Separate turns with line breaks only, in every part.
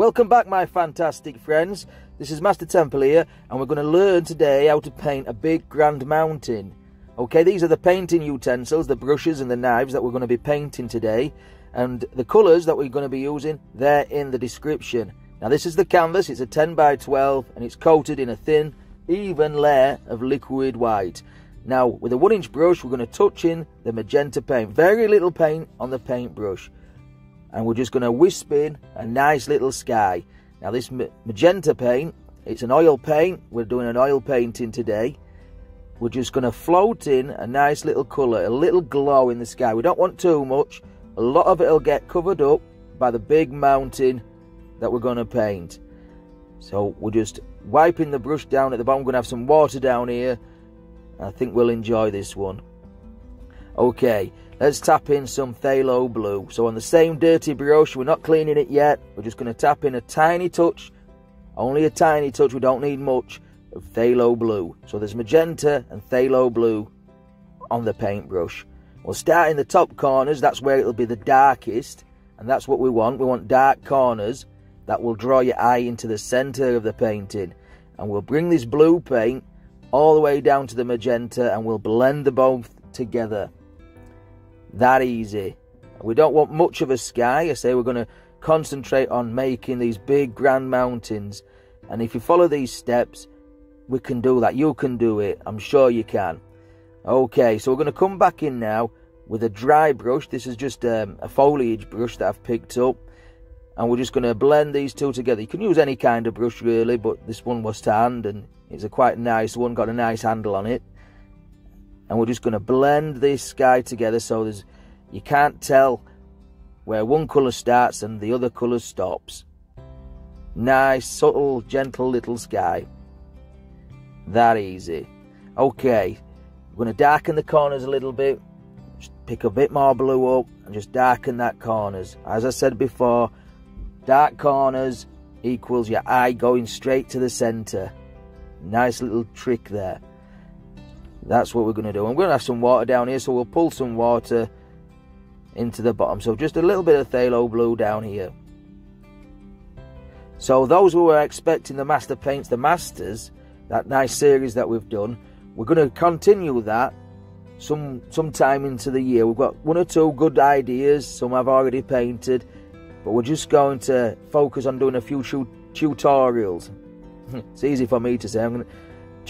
Welcome back my fantastic friends. This is Master Temple here and we're going to learn today how to paint a big grand mountain. Okay, these are the painting utensils, the brushes and the knives that we're going to be painting today. And the colours that we're going to be using, they're in the description. Now this is the canvas, it's a 10 by 12 and it's coated in a thin, even layer of liquid white. Now with a 1 inch brush we're going to touch in the magenta paint, very little paint on the paintbrush and we're just going to wisp in a nice little sky. Now this magenta paint, it's an oil paint, we're doing an oil painting today. We're just going to float in a nice little colour, a little glow in the sky. We don't want too much, a lot of it will get covered up by the big mountain that we're going to paint. So we're just wiping the brush down at the bottom, we're going to have some water down here. I think we'll enjoy this one. Okay, let's tap in some phthalo blue. So on the same dirty brush, we're not cleaning it yet. We're just going to tap in a tiny touch, only a tiny touch, we don't need much, of phthalo blue. So there's magenta and phthalo blue on the paintbrush. We'll start in the top corners, that's where it'll be the darkest. And that's what we want. We want dark corners that will draw your eye into the centre of the painting. And we'll bring this blue paint all the way down to the magenta and we'll blend the both together. That easy. We don't want much of a sky. I say we're going to concentrate on making these big grand mountains. And if you follow these steps, we can do that. You can do it. I'm sure you can. Okay, so we're going to come back in now with a dry brush. This is just um, a foliage brush that I've picked up. And we're just going to blend these two together. You can use any kind of brush really, but this one was to hand and it's a quite nice one, got a nice handle on it and we're just going to blend this sky together so there's you can't tell where one colour starts and the other colour stops. Nice, subtle, gentle little sky. That easy. Okay, we're going to darken the corners a little bit. Just pick a bit more blue up and just darken that corners. As I said before, dark corners equals your eye going straight to the centre. Nice little trick there. That's what we're going to do. I'm going to have some water down here, so we'll pull some water into the bottom. So just a little bit of phthalo blue down here. So those who are expecting the Master Paints, the Masters, that nice series that we've done, we're going to continue that some sometime into the year. We've got one or two good ideas, some I've already painted, but we're just going to focus on doing a few tutorials. it's easy for me to say. I'm going to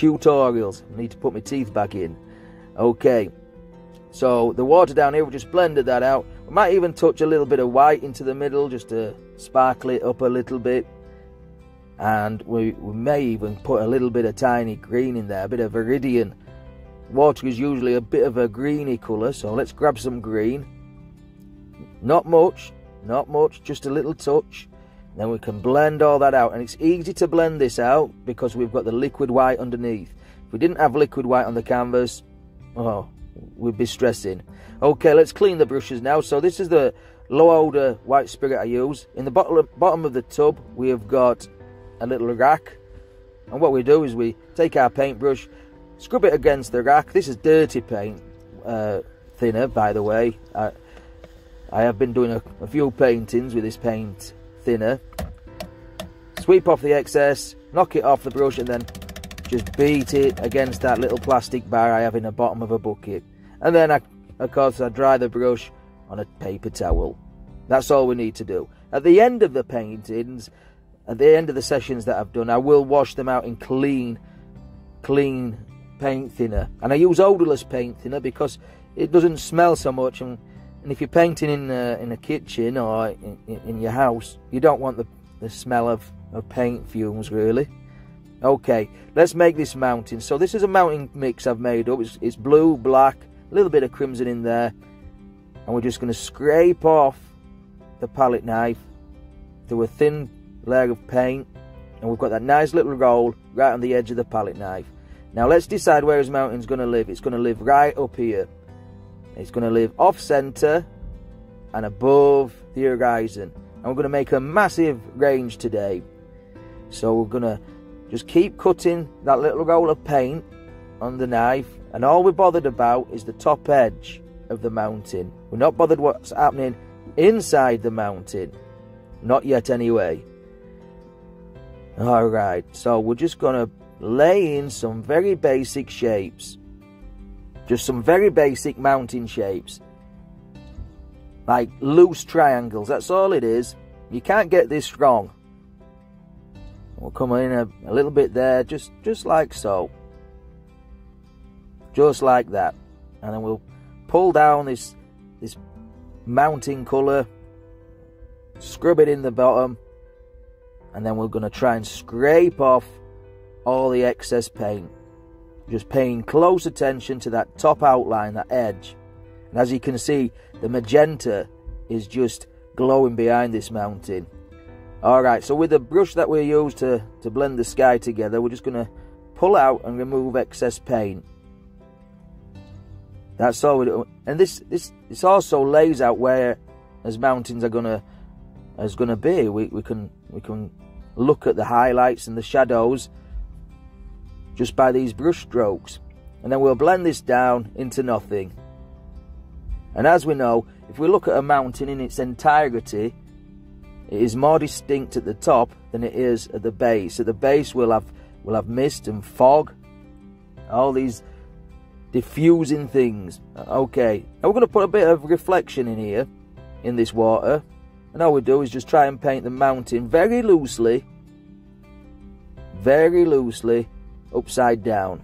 tutorials. I need to put my teeth back in. Okay. So the water down here, we just blended that out. We might even touch a little bit of white into the middle just to sparkle it up a little bit. And we, we may even put a little bit of tiny green in there, a bit of viridian. Water is usually a bit of a greeny colour, so let's grab some green. Not much, not much, just a little touch. Then we can blend all that out. And it's easy to blend this out because we've got the liquid white underneath. If we didn't have liquid white on the canvas, oh, we'd be stressing. Okay, let's clean the brushes now. So this is the low odor white spirit I use. In the bottom of the tub, we have got a little rack. And what we do is we take our paintbrush, scrub it against the rack. This is dirty paint uh, thinner, by the way. I, I have been doing a, a few paintings with this paint thinner. Sweep off the excess, knock it off the brush and then just beat it against that little plastic bar I have in the bottom of a bucket. And then, I, of course, I dry the brush on a paper towel. That's all we need to do. At the end of the paintings, at the end of the sessions that I've done, I will wash them out in clean, clean paint thinner. And I use odorless paint thinner because it doesn't smell so much and and if you're painting in a, in a kitchen or in, in your house, you don't want the, the smell of, of paint fumes really. Okay, let's make this mountain. So this is a mountain mix I've made up. It's, it's blue, black, a little bit of crimson in there. And we're just going to scrape off the palette knife to a thin layer of paint. And we've got that nice little roll right on the edge of the palette knife. Now let's decide where his mountain's going to live. It's going to live right up here. It's going to live off center and above the horizon. And we're going to make a massive range today. So we're going to just keep cutting that little roll of paint on the knife. And all we're bothered about is the top edge of the mountain. We're not bothered what's happening inside the mountain. Not yet anyway. Alright, so we're just going to lay in some very basic shapes. Just some very basic mountain shapes. Like loose triangles, that's all it is. You can't get this wrong. We'll come in a, a little bit there, just, just like so. Just like that. And then we'll pull down this, this mountain colour, scrub it in the bottom, and then we're going to try and scrape off all the excess paint. Just paying close attention to that top outline, that edge. And as you can see, the magenta is just glowing behind this mountain. Alright, so with the brush that we used to, to blend the sky together, we're just going to pull out and remove excess paint. That's all we do. And this, this, this also lays out where as mountains are gonna is gonna be. We, we can we can look at the highlights and the shadows just by these brush strokes. And then we'll blend this down into nothing. And as we know, if we look at a mountain in its entirety, it is more distinct at the top than it is at the base. At the base we'll have we'll have mist and fog, all these diffusing things. Okay, now we're going to put a bit of reflection in here, in this water. And all we do is just try and paint the mountain very loosely, very loosely, upside down.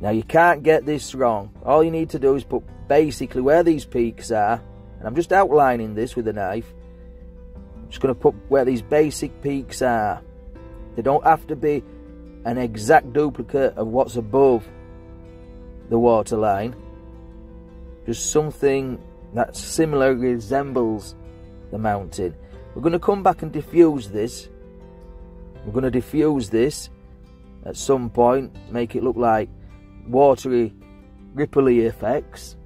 Now you can't get this wrong. All you need to do is put basically where these peaks are, and I'm just outlining this with a knife. I'm just going to put where these basic peaks are. They don't have to be an exact duplicate of what's above the waterline. Just something that similarly resembles the mountain. We're going to come back and diffuse this. We're going to diffuse this at some point, make it look like watery, ripply effects.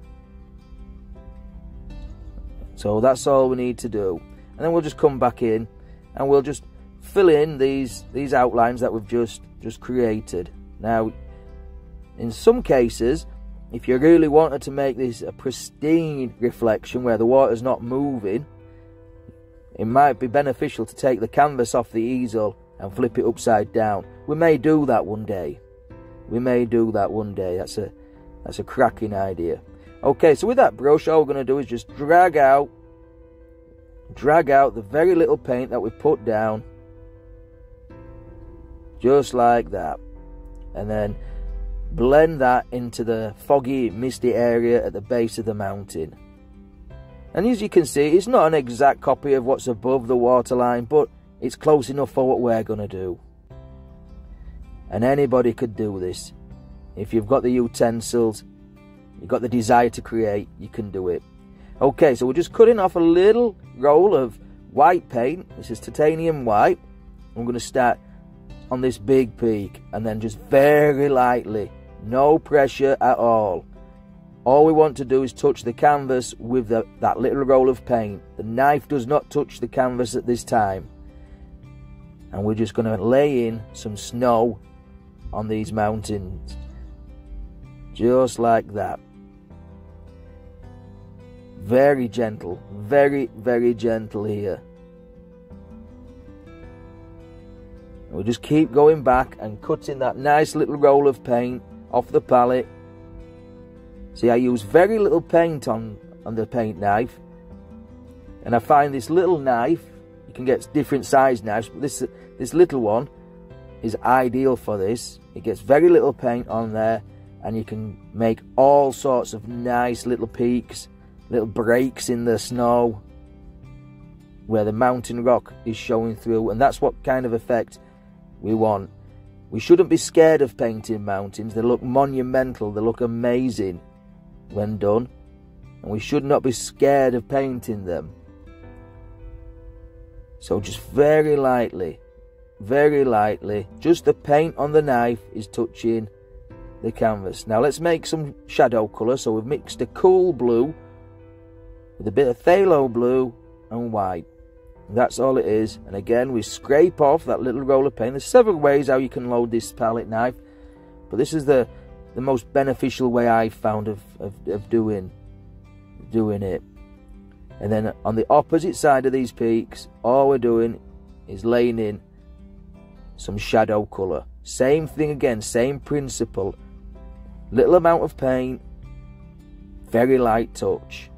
So that's all we need to do. And then we'll just come back in and we'll just fill in these these outlines that we've just just created. Now in some cases, if you really wanted to make this a pristine reflection where the water's not moving, it might be beneficial to take the canvas off the easel and flip it upside down. We may do that one day. We may do that one day. That's a that's a cracking idea. Okay, so with that brush, all we're going to do is just drag out, drag out the very little paint that we put down, just like that. And then blend that into the foggy, misty area at the base of the mountain. And as you can see, it's not an exact copy of what's above the waterline, but it's close enough for what we're going to do. And anybody could do this. If you've got the utensils, you've got the desire to create, you can do it. Okay, so we're just cutting off a little roll of white paint. This is titanium white. I'm going to start on this big peak and then just very lightly no pressure at all. All we want to do is touch the canvas with the, that little roll of paint. The knife does not touch the canvas at this time. And we're just going to lay in some snow on these mountains. Just like that. Very gentle. Very, very gentle here. we'll just keep going back and cutting that nice little roll of paint off the palette. See, I use very little paint on, on the paint knife. And I find this little knife, you can get different size knives, but this, this little one is ideal for this. It gets very little paint on there and you can make all sorts of nice little peaks, little breaks in the snow where the mountain rock is showing through and that's what kind of effect we want. We shouldn't be scared of painting mountains. They look monumental, they look amazing when done. And we should not be scared of painting them. So just very lightly, very lightly, just the paint on the knife is touching the canvas. Now let's make some shadow colour. So we've mixed a cool blue with a bit of phthalo blue and white. That's all it is. And again, we scrape off that little roll of paint. There's several ways how you can load this palette knife, but this is the the most beneficial way I've found of, of, of doing doing it. And then on the opposite side of these peaks, all we're doing is laying in some shadow colour. Same thing again, same principle. Little amount of paint, very light touch.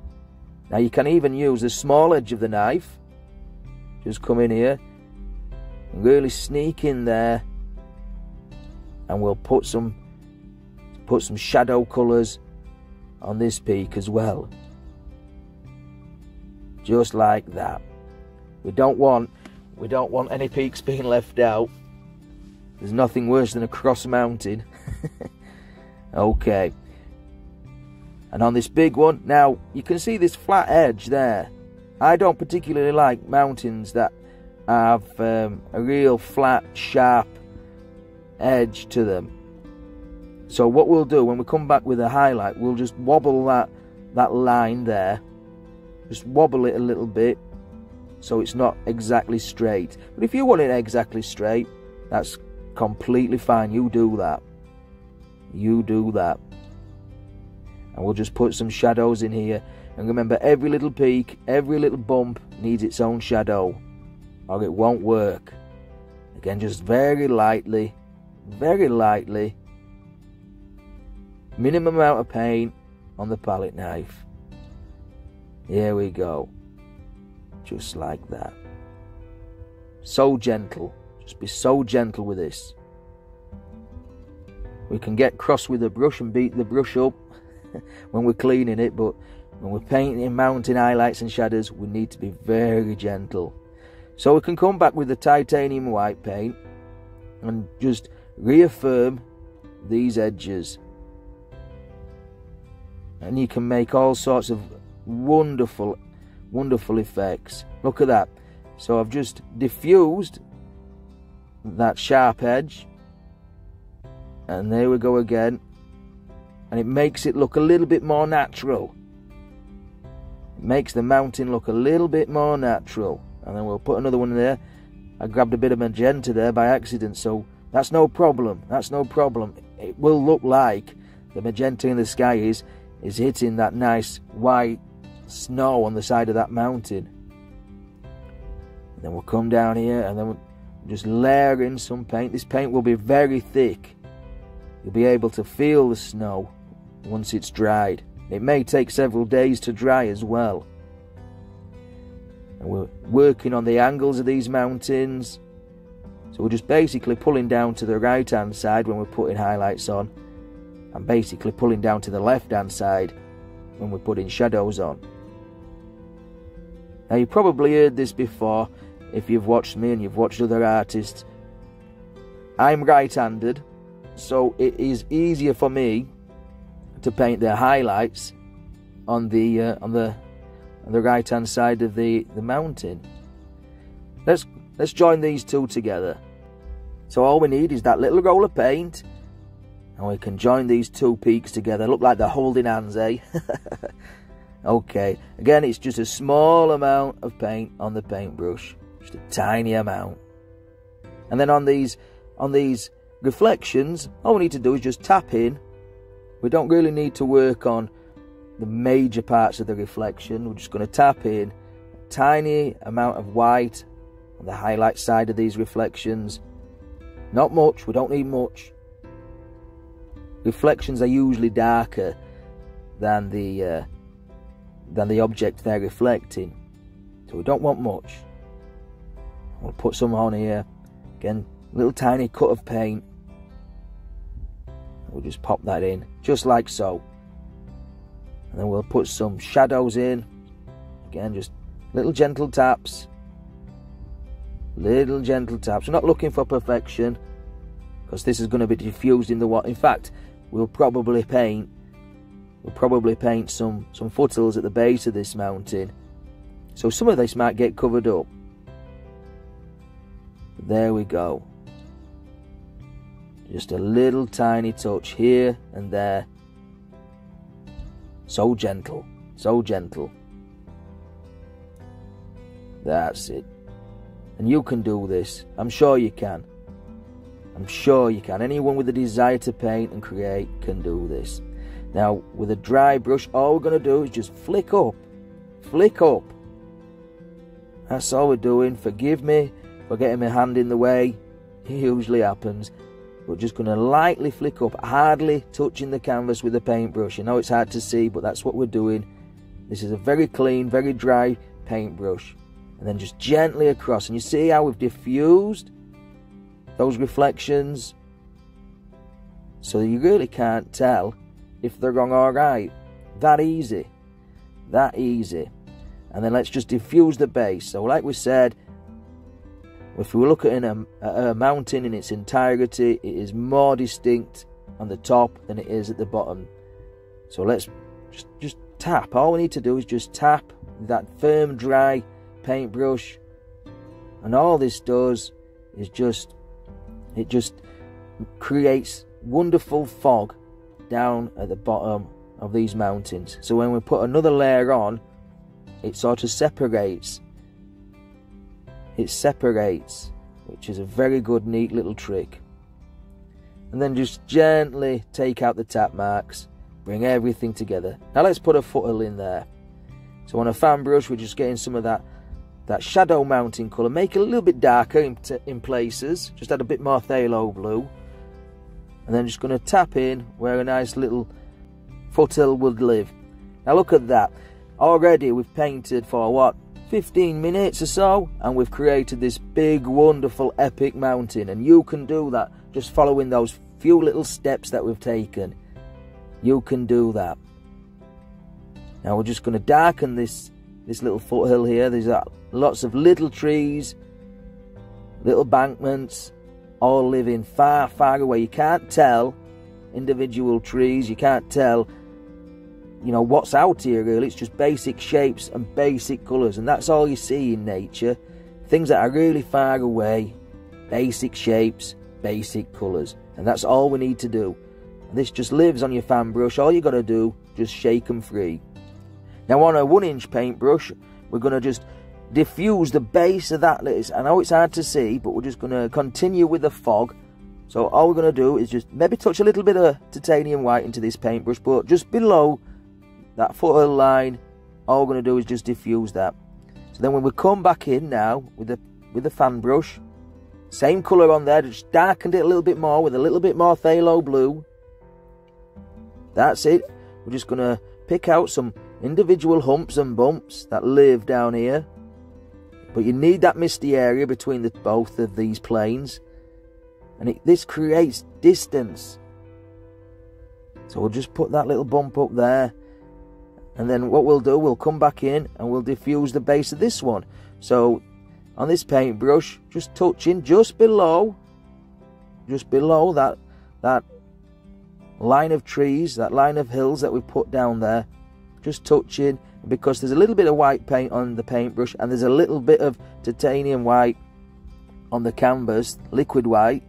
Now you can even use the small edge of the knife. Just come in here and really sneak in there and we'll put some put some shadow colours on this peak as well. Just like that. We don't want we don't want any peaks being left out. There's nothing worse than a cross mountain. okay. And on this big one, now you can see this flat edge there. I don't particularly like mountains that have um, a real flat, sharp edge to them. So what we'll do when we come back with a highlight, we'll just wobble that that line there. Just wobble it a little bit so it's not exactly straight. But if you want it exactly straight, that's completely fine. You do that. You do that. And we'll just put some shadows in here. And remember, every little peak, every little bump needs its own shadow, or it won't work. Again, just very lightly, very lightly. Minimum amount of paint on the palette knife. Here we go. Just like that. So gentle. Just be so gentle with this. We can get cross with the brush and beat the brush up when we're cleaning it, but when we're painting mountain highlights and shadows, we need to be very gentle. So we can come back with the titanium white paint and just reaffirm these edges. And you can make all sorts of wonderful, wonderful effects. Look at that. So I've just diffused that sharp edge. And there we go again. And it makes it look a little bit more natural. It makes the mountain look a little bit more natural. And then we'll put another one there. I grabbed a bit of magenta there by accident, so that's no problem. That's no problem. It will look like the magenta in the sky is is hitting that nice white snow on the side of that mountain. And then we'll come down here and then we'll just layer in some paint. This paint will be very thick. You'll be able to feel the snow once it's dried. It may take several days to dry as well. And we're working on the angles of these mountains. So we're just basically pulling down to the right hand side when we're putting highlights on. And basically pulling down to the left hand side when we're putting shadows on. Now you probably heard this before if you've watched me and you've watched other artists. I'm right-handed, so it is easier for me to paint the highlights on the uh, on the on the right hand side of the the mountain. Let's let's join these two together. So all we need is that little roll of paint, and we can join these two peaks together. Look like they're holding hands, eh? okay. Again, it's just a small amount of paint on the paintbrush, just a tiny amount. And then on these on these reflections, all we need to do is just tap in we don't really need to work on the major parts of the reflection. We're just going to tap in a tiny amount of white on the highlight side of these reflections. Not much, we don't need much. Reflections are usually darker than the uh, than the object they're reflecting. So we don't want much. We'll put some on here. Again, little tiny cut of paint We'll just pop that in, just like so. And then we'll put some shadows in. Again, just little gentle taps. Little gentle taps. We're not looking for perfection because this is going to be diffused in the water. In fact, we'll probably paint we'll probably paint some some foothills at the base of this mountain. So some of this might get covered up. There we go. Just a little tiny touch here and there. So gentle, so gentle. That's it. And you can do this. I'm sure you can. I'm sure you can. Anyone with a desire to paint and create can do this. Now, with a dry brush, all we're going to do is just flick up. Flick up. That's all we're doing. Forgive me for getting my hand in the way. It usually happens. We're just going to lightly flick up, hardly touching the canvas with the paintbrush. I know it's hard to see, but that's what we're doing. This is a very clean, very dry paintbrush. And then just gently across. And you see how we've diffused those reflections so you really can't tell if they're wrong or right. That easy. That easy. And then let's just diffuse the base. So like we said, if we look at a, um, a mountain in its entirety, it is more distinct on the top than it is at the bottom. So let's just, just tap. All we need to do is just tap that firm, dry paintbrush. And all this does is just, it just creates wonderful fog down at the bottom of these mountains. So when we put another layer on, it sort of separates it separates, which is a very good, neat little trick. And then just gently take out the tap marks, bring everything together. Now let's put a foothill in there. So on a fan brush, we're just getting some of that that shadow mountain colour, make it a little bit darker in, in places, just add a bit more phthalo blue. And then just going to tap in where a nice little foothill would live. Now look at that. Already we've painted for what 15 minutes or so and we've created this big wonderful epic mountain and you can do that just following those few little steps that we've taken. You can do that. Now we're just going to darken this this little foothill here. There's lots of little trees little bankments all living far far away. You can't tell individual trees. You can't tell you know what's out here really. It's just basic shapes and basic colours. And that's all you see in nature. Things that are really far away. Basic shapes basic colours. And that's all we need to do. And this just lives on your fan brush. All you got to do just shake them free. Now on a one inch paintbrush we're going to just diffuse the base of that I know it's hard to see but we're just going to continue with the fog. So all we're going to do is just maybe touch a little bit of titanium white into this paintbrush but just below that footer line, all we're going to do is just diffuse that. So then when we come back in now with the with the fan brush, same colour on there, just darkened it a little bit more with a little bit more phthalo blue. That's it. We're just going to pick out some individual humps and bumps that live down here. But you need that misty area between the, both of these planes. And it, this creates distance. So we'll just put that little bump up there and then what we'll do we'll come back in and we'll diffuse the base of this one. So on this paintbrush just touching just below just below that that line of trees that line of hills that we put down there just touching because there's a little bit of white paint on the paintbrush and there's a little bit of titanium white on the canvas liquid white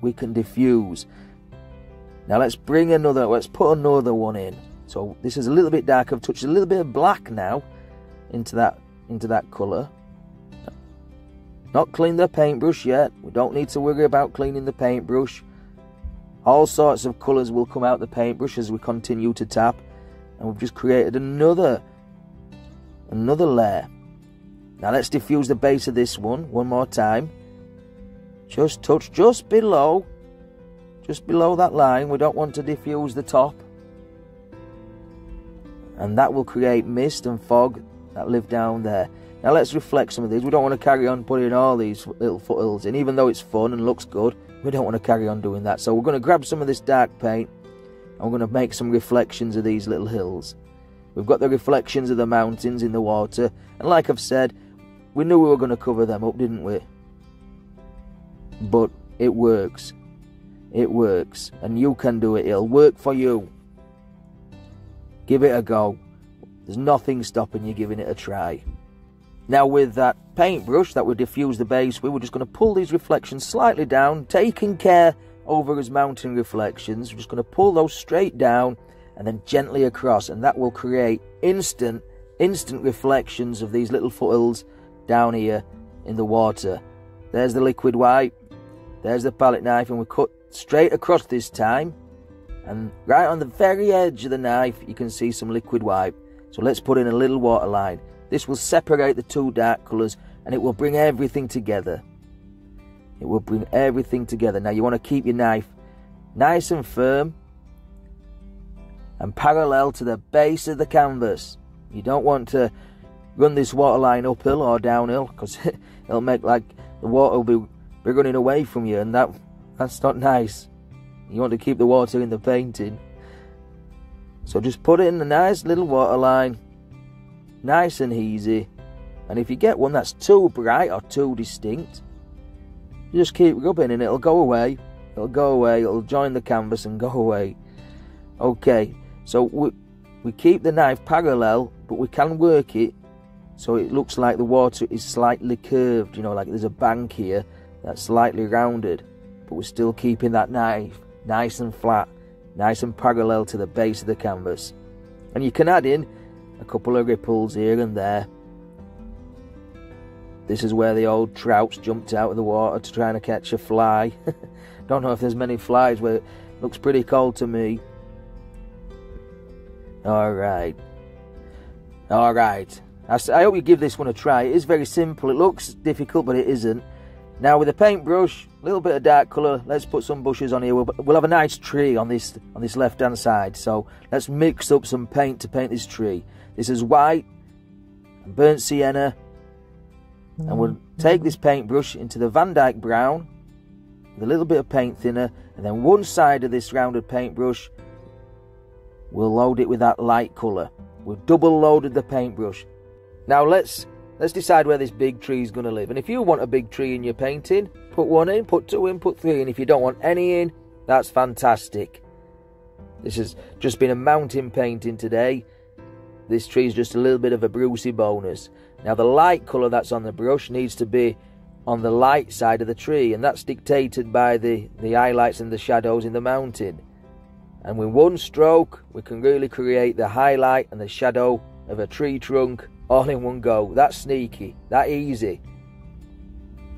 we can diffuse now let's bring another let's put another one in so this is a little bit dark. I've touched a little bit of black now into that into that colour. Not cleaned the paintbrush yet. We don't need to worry about cleaning the paintbrush. All sorts of colours will come out the paintbrush as we continue to tap. And we've just created another another layer. Now let's diffuse the base of this one one more time. Just touch just below. Just below that line. We don't want to diffuse the top and that will create mist and fog that live down there. Now let's reflect some of these. We don't want to carry on putting all these little foothills in, even though it's fun and looks good. We don't want to carry on doing that. So we're going to grab some of this dark paint and we're going to make some reflections of these little hills. We've got the reflections of the mountains in the water, and like I've said, we knew we were going to cover them up, didn't we? But it works. It works, and you can do it. It'll work for you. Give it a go. There's nothing stopping you giving it a try. Now with that paintbrush that would diffuse the base, we were just going to pull these reflections slightly down, taking care over as mountain reflections. We're just going to pull those straight down and then gently across, and that will create instant, instant reflections of these little foothills down here in the water. There's the liquid white, there's the palette knife, and we cut straight across this time and right on the very edge of the knife you can see some liquid white so let's put in a little water line this will separate the two dark colours and it will bring everything together It will bring everything together. Now you want to keep your knife nice and firm and parallel to the base of the canvas. You don't want to run this water line uphill or downhill because it'll make like the water will be, be running away from you and that that's not nice. You want to keep the water in the painting. So just put it in a nice little water line, nice and easy. And if you get one that's too bright or too distinct, you just keep rubbing and it'll go away. It'll go away, it'll join the canvas and go away. Okay, so we, we keep the knife parallel, but we can work it so it looks like the water is slightly curved, you know, like there's a bank here that's slightly rounded, but we're still keeping that knife nice and flat, nice and parallel to the base of the canvas. And you can add in a couple of ripples here and there. This is where the old trouts jumped out of the water to try and catch a fly. Don't know if there's many flies, but it looks pretty cold to me. Alright. Alright. I, I hope you give this one a try. It is very simple. It looks difficult, but it isn't. Now with a paintbrush, a little bit of dark colour, let's put some bushes on here. We'll, we'll have a nice tree on this on this left hand side. So let's mix up some paint to paint this tree. This is white and burnt sienna. And we'll take this paintbrush into the Van Dyke brown with a little bit of paint thinner. And then one side of this rounded paintbrush, we'll load it with that light colour. We've double loaded the paintbrush. Now let's Let's decide where this big tree is going to live. And if you want a big tree in your painting, put one in, put two in, put three in. If you don't want any in, that's fantastic. This has just been a mountain painting today. This tree is just a little bit of a Brucey bonus. Now the light colour that's on the brush needs to be on the light side of the tree and that's dictated by the, the highlights and the shadows in the mountain. And with one stroke we can really create the highlight and the shadow of a tree trunk all in one go. That sneaky, that easy.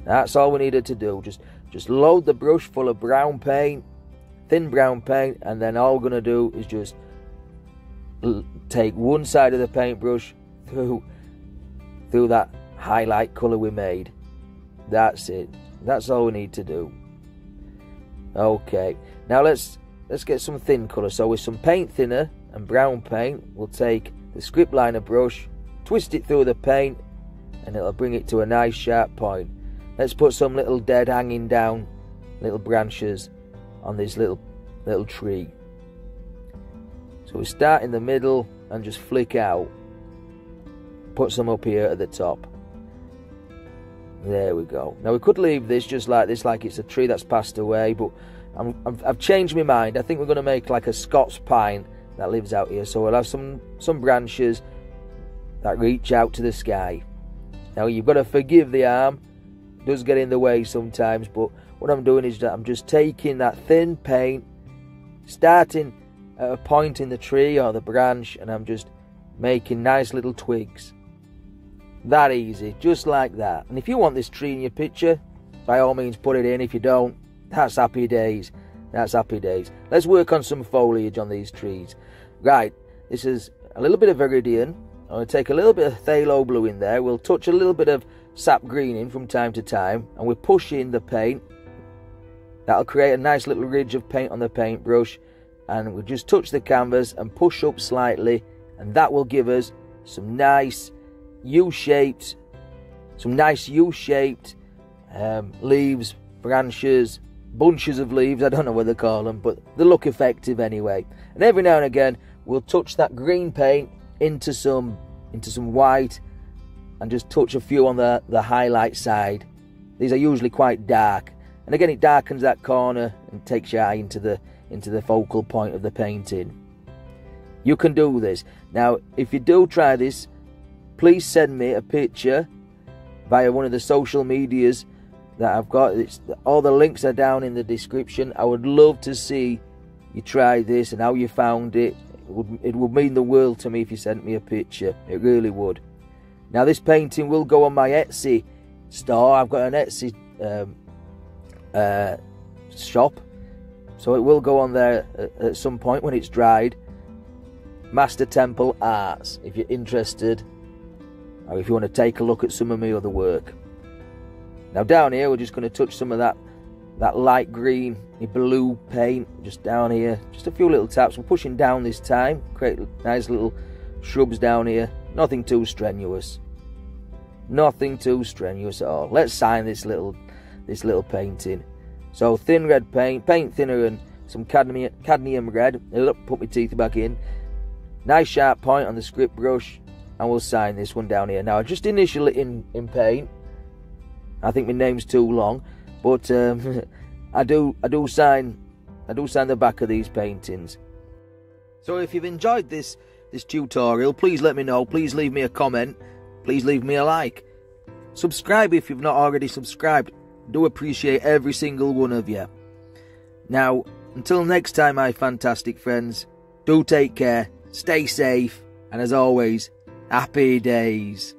That's all we needed to do. Just just load the brush full of brown paint, thin brown paint, and then all we're gonna do is just take one side of the paintbrush through through that highlight colour we made. That's it. That's all we need to do. Okay. Now let's let's get some thin colour. So with some paint thinner and brown paint, we'll take the script liner brush twist it through the paint and it'll bring it to a nice sharp point. Let's put some little dead hanging down little branches on this little little tree. So we start in the middle and just flick out. Put some up here at the top. There we go. Now we could leave this just like this, like it's a tree that's passed away, but i have changed my mind. I think we're going to make like a Scots pine that lives out here. So we'll have some some branches that reach out to the sky. Now you've got to forgive the arm, it does get in the way sometimes, but what I'm doing is that I'm just taking that thin paint, starting at a point in the tree or the branch, and I'm just making nice little twigs. That easy, just like that. And if you want this tree in your picture, by all means put it in. If you don't, that's happy days. That's happy days. Let's work on some foliage on these trees. Right, this is a little bit of viridian, I'm going to take a little bit of phthalo blue in there. We'll touch a little bit of sap green in from time to time. And we push in the paint. That'll create a nice little ridge of paint on the paintbrush. And we'll just touch the canvas and push up slightly. And that will give us some nice U-shaped, some nice U-shaped um, leaves, branches, bunches of leaves. I don't know what they call them, but they look effective anyway. And every now and again, we'll touch that green paint into some into some white and just touch a few on the, the highlight side. These are usually quite dark. And again it darkens that corner and takes your eye into the into the focal point of the painting. You can do this. Now if you do try this, please send me a picture via one of the social medias that I've got. It's, all the links are down in the description. I would love to see you try this and how you found it it would, it would mean the world to me if you sent me a picture. It really would. Now, this painting will go on my Etsy store. I've got an Etsy um, uh, shop. So it will go on there at, at some point when it's dried. Master Temple Arts, if you're interested, or if you want to take a look at some of my other work. Now down here, we're just going to touch some of that that light green, blue paint just down here. Just a few little taps. We're pushing down this time. Create nice little shrubs down here. Nothing too strenuous. Nothing too strenuous at all. Let's sign this little this little painting. So thin red paint, paint thinner and some cadmium, cadmium red. Put my teeth back in. Nice sharp point on the script brush. And we'll sign this one down here. Now just initial it in, in paint. I think my name's too long. But um, I do I do sign I do sign the back of these paintings. So if you've enjoyed this this tutorial, please let me know. Please leave me a comment. Please leave me a like. Subscribe if you've not already subscribed. Do appreciate every single one of you. Now, until next time, my fantastic friends, do take care, stay safe, and as always, happy days.